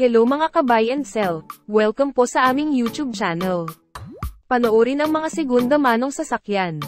Hello mga kabay and sell, welcome po sa aming YouTube channel. Panoorin ang mga segunda manong sasakyan.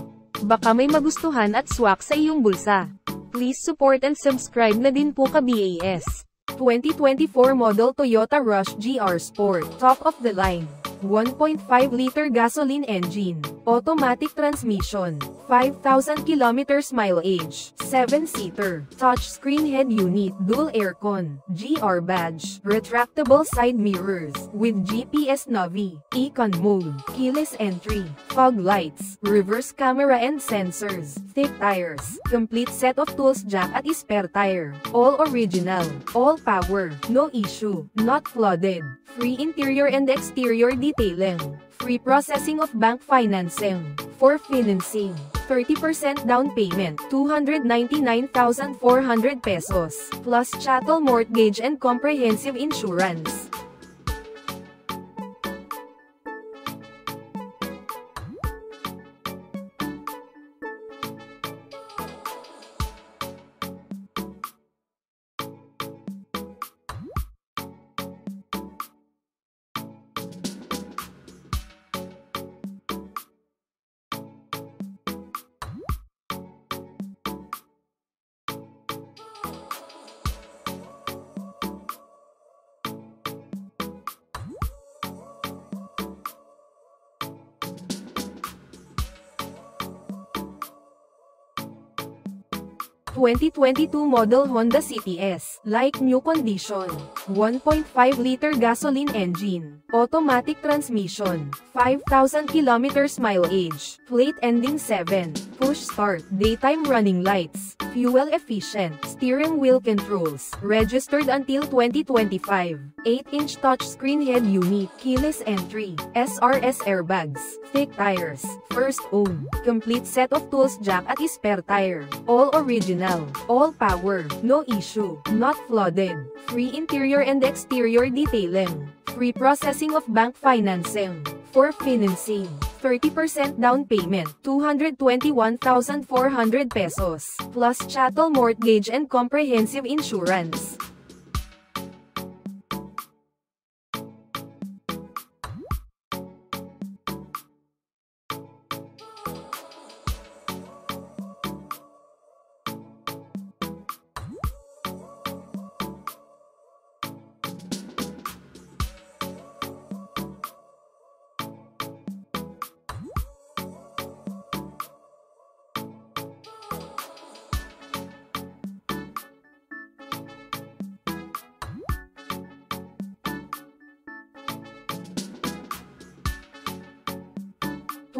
Baka may magustuhan at swak sa iyong bulsa. Please support and subscribe na din po ka BAS. 2024 model Toyota Rush GR Sport, top of the line. 1.5-liter gasoline engine, automatic transmission, 5,000 kilometers mileage, 7-seater, touchscreen head unit, dual aircon, GR badge, retractable side mirrors, with GPS Navi, Econ mode, keyless entry, fog lights, reverse camera and sensors, thick tires, complete set of tools jack at spare tire, all original, all power, no issue, not flooded, free interior and exterior detailing, free processing of bank financing, for financing, 30% down payment, 299,400 pesos, plus chattel mortgage and comprehensive insurance. Twenty twenty-two model Honda CTS, like new condition. 1.5-liter gasoline engine, automatic transmission, 5,000 kilometers mileage, plate ending 7, push start, daytime running lights, fuel efficient, steering wheel controls, registered until 2025, 8-inch touchscreen head unit, keyless entry, SRS airbags, thick tires, first own, complete set of tools jack at spare tire, all original, all power, no issue, not flooded, free interior and exterior detailing, free processing of bank financing, for financing, 30% down payment, 221,400 pesos, plus chattel mortgage and comprehensive insurance.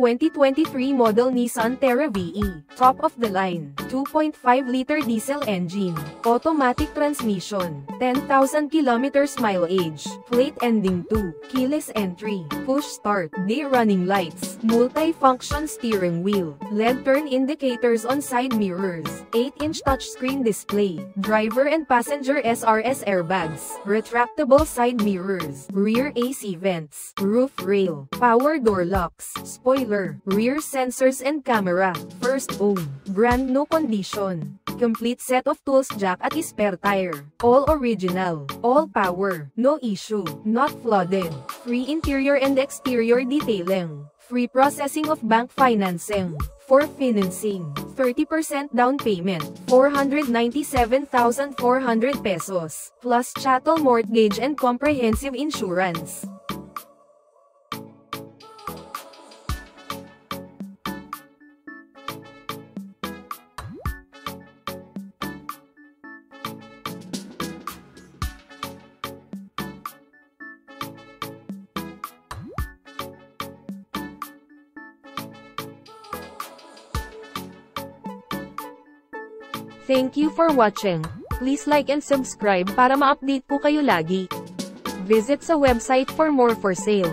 Twenty twenty-three model Nissan Terra VE, top of the line, 2.5-liter diesel engine, automatic transmission, 10,000 kilometers mileage, plate ending 2, keyless entry, push start, day running lights, multi-function steering wheel, LED turn indicators on side mirrors, 8-inch touchscreen display, driver and passenger SRS airbags, retractable side mirrors, rear AC vents, roof rail, power door locks, spoiler, rear sensors and camera, first own, brand new condition, complete set of tools jack at spare tire, all original, all power, no issue, not flooded, free interior and exterior detailing, free processing of bank financing, for financing, 30% down payment, 497,400 pesos, plus chattel mortgage and comprehensive insurance. Thank you for watching. Please like and subscribe para ma-update po kayo lagi. Visit sa website for more for sale.